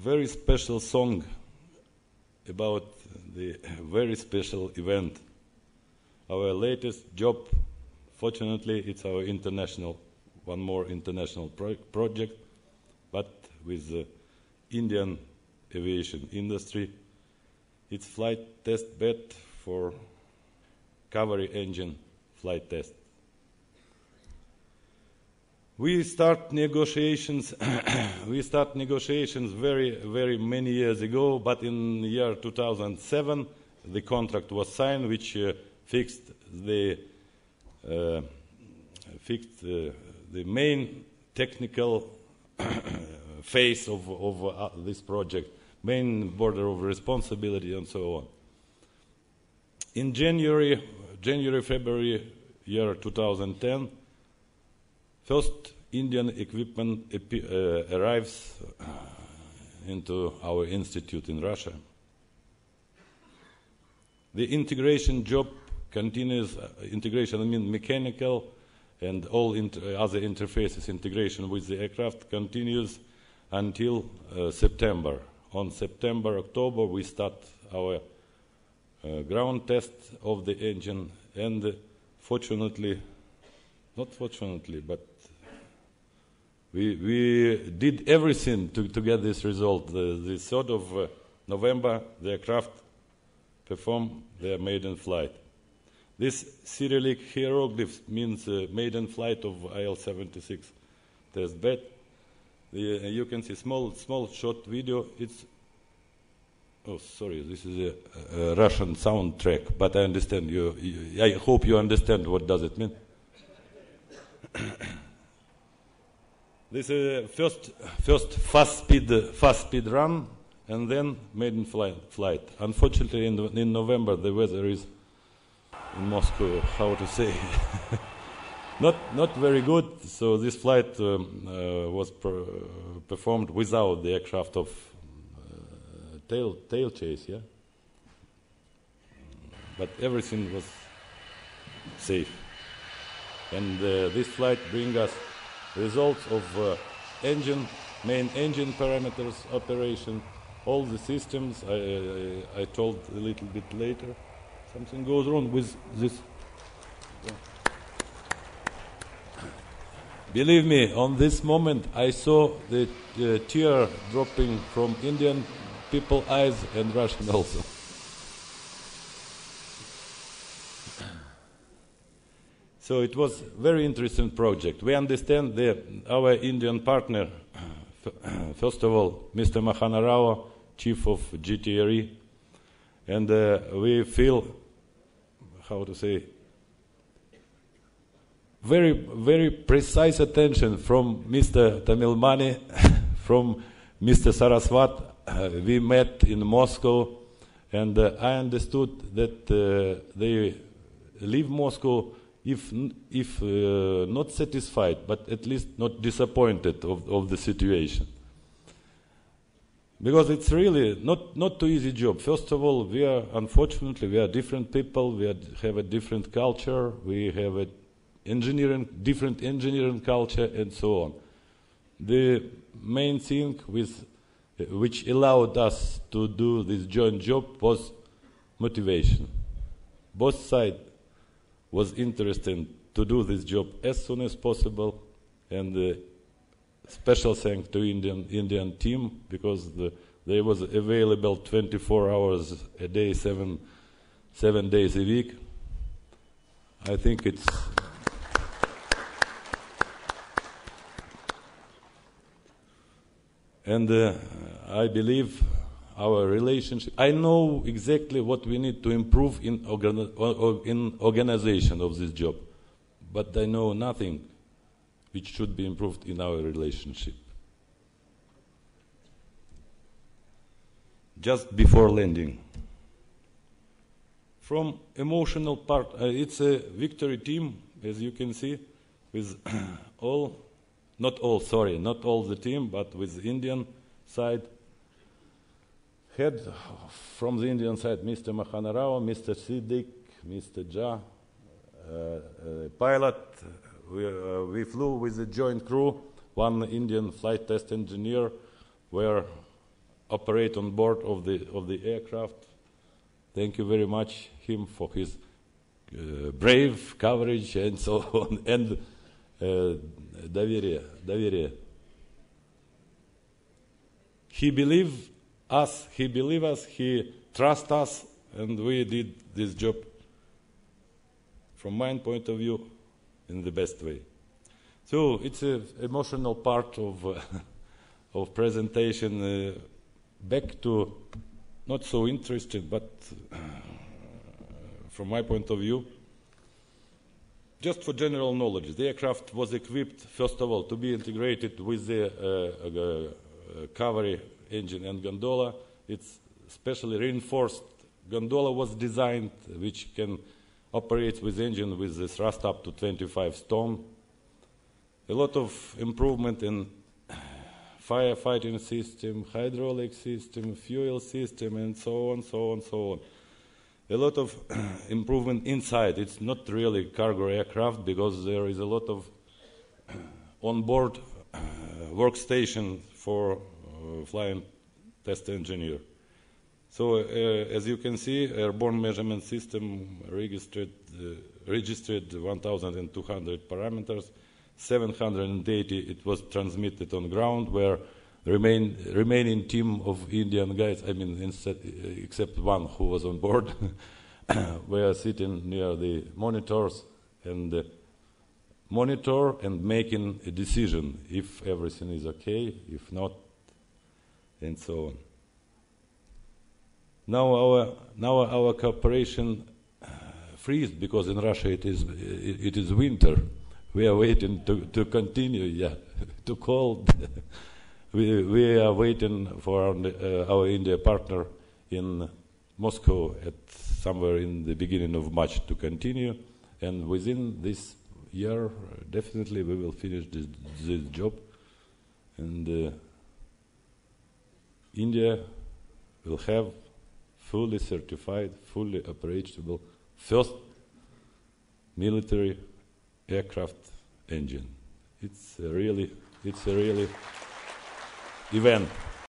very special song about the very special event. Our latest job, fortunately, it's our international, one more international pro- project, but with the Indian aviation industry. It's flight test bed for Kaveri engine flight test. We start negotiations. we start negotiations very, very many years ago. But in the year 2007, the contract was signed, which uh, fixed the uh, fixed uh, the main technical phase of, of uh, this project, main border of responsibility, and so on. In January, January, February, year 2010, first Indian equipment uh, arrives uh, into our institute in Russia. The integration job continues. Uh, integration, I mean mechanical and all inter- other interfaces integration with the aircraft continues until uh, September. On September, October, we start our uh, ground test of the engine, and uh, fortunately, not fortunately, but we, we did everything to, to get this result. The, the 3rd of uh, November, the aircraft performed their maiden flight. This Cyrillic hieroglyph means uh, maiden flight of IL-76 test bed. The, uh, you can see small, small short video. It's oh, sorry, this is a, a Russian soundtrack, but I understand you, you. I hope you understand what does it mean. This is first first fast speed fast speed run and then maiden flight. flight. Unfortunately, in, in November the weather is in Moscow how to say not not very good. So this flight um, uh, was per, performed without the aircraft of uh, tail tail chase. Yeah, but everything was safe, and uh, this flight bring us results of uh, engine, main engine parameters operation, all the systems. I, I, I, told a little bit later. Something goes wrong with this. Believe me, on this moment I saw the uh, tear dropping from Indian people eyes and Russian also. So it was a very interesting project. We understand that our Indian partner, first of all, Mr. Mohana Rao, chief of GTRE, and uh, we feel, how to say, very, very precise attention from Mr. Tamilmani, from Mr. Saraswat. Uh, we met in Moscow, and uh, I understood that uh, they leave Moscow if, if uh, not satisfied, but at least not disappointed of, of the situation. Because it's really not, not too easy job. First of all, we are, unfortunately, we are different people, we are, have a different culture, we have a engineering, different engineering culture, and so on. The main thing with, which allowed us to do this joint job was motivation. Both sides was interested to do this job as soon as possible, and uh, special thanks to Indian Indian team because the, they was available 24 hours a day, seven seven days a week. I think it's. And uh, I believe our relationship. I know exactly what we need to improve in, in organization of this job, but I know nothing which should be improved in our relationship. Just before landing. From emotional part, uh, it's a victory team, as you can see, with all, not all, sorry, not all the team, but with the Indian side had from the Indian side Mr. Mohana Rao, Mr. Siddik, Mr. Jha, uh, pilot. We, uh, we, flew with a joint crew, one Indian flight test engineer, were operate on board of the of the aircraft. Thank you very much him for his uh, brave coverage and so on and uh, доверие, доверие. He believed us, he believed us, he trust us, and we did this job from my point of view in the best way. So it's an emotional part of, uh, of presentation. Uh, back to not so interesting, but uh, from my point of view, just for general knowledge, the aircraft was equipped, first of all, to be integrated with the uh, uh, Kaveri engine and gondola. It's specially reinforced gondola was designed, which can operate with engine with the thrust up to 25 stone a lot of improvement in firefighting system, hydraulic system, fuel system, and so on, so on, so on. A lot of improvement inside. It's not really cargo aircraft because there is a lot of on-board uh, workstation for flying test engineer. So, uh, as you can see, airborne measurement system registered, uh, registered 1,200 parameters 780 it was transmitted on ground where remain, remaining team of Indian guys, I mean, except one who was on board, were sitting near the monitors and uh, monitor and making a decision if everything is okay, if not, and so on. Now our, now our cooperation uh, freezed because in Russia it is, it, is winter we are waiting to, to continue, yeah, to call. we, we are waiting for our, uh, our India partner in Moscow at somewhere in the beginning of March to continue. And within this year, definitely we will finish this, this job. And uh, India will have fully certified, fully operable first military aircraft engine. It's a really, it's a really event.